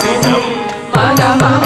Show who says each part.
Speaker 1: சினம் மனமா